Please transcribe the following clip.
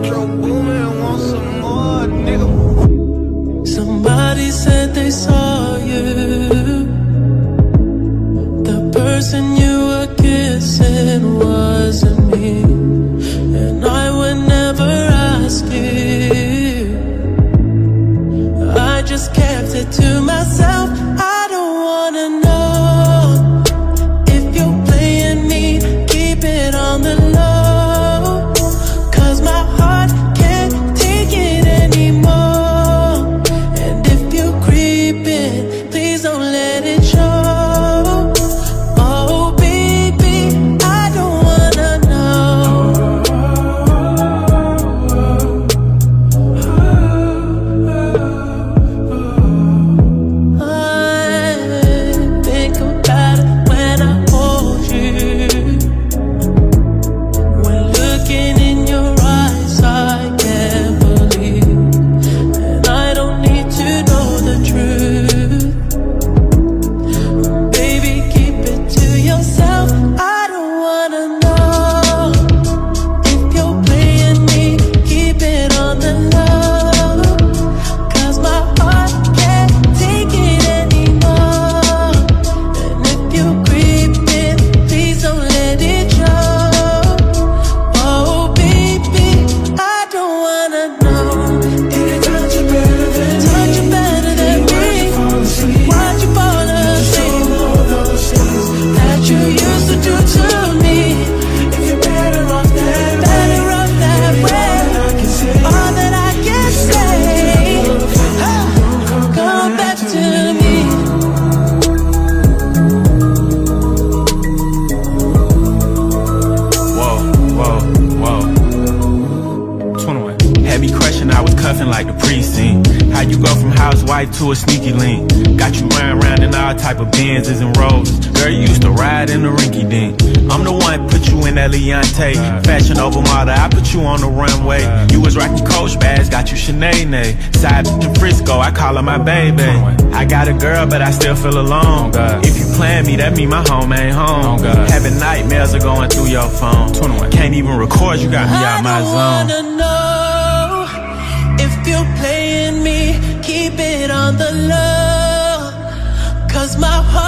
Metro want some more, nigga. Somebody said they saw you. The person you were kissing wasn't. like the precinct. How you go from housewife to a sneaky link? Got you running around in all type of Benzes and Rolls. Girl, you used to ride in the rinky dink. I'm the one put you in that Leontay. Fashion over model, I put you on the runway. You was rocking Coach bags, got you Shanae. Side to Frisco, I call her my baby. I got a girl, but I still feel alone. If you plan me, that mean my home ain't home. Having nightmares are going through your phone. Can't even record, you got me out my zone. the love, cause my heart.